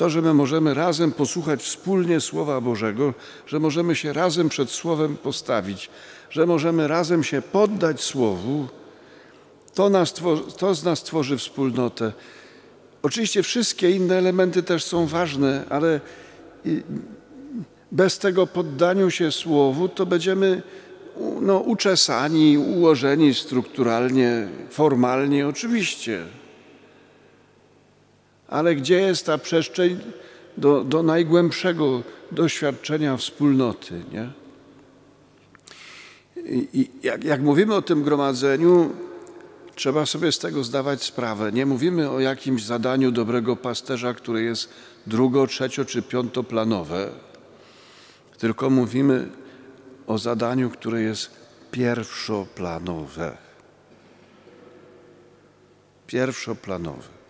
To, że my możemy razem posłuchać wspólnie Słowa Bożego, że możemy się razem przed Słowem postawić, że możemy razem się poddać Słowu, to, nas, to z nas tworzy wspólnotę. Oczywiście wszystkie inne elementy też są ważne, ale bez tego poddaniu się Słowu to będziemy no, uczesani, ułożeni strukturalnie, formalnie, oczywiście. Ale gdzie jest ta przestrzeń do, do najgłębszego doświadczenia wspólnoty? Nie? I jak, jak mówimy o tym gromadzeniu, trzeba sobie z tego zdawać sprawę. Nie mówimy o jakimś zadaniu dobrego pasterza, które jest drugo, trzecio czy piątoplanowe, tylko mówimy o zadaniu, które jest pierwszoplanowe. Pierwszoplanowe.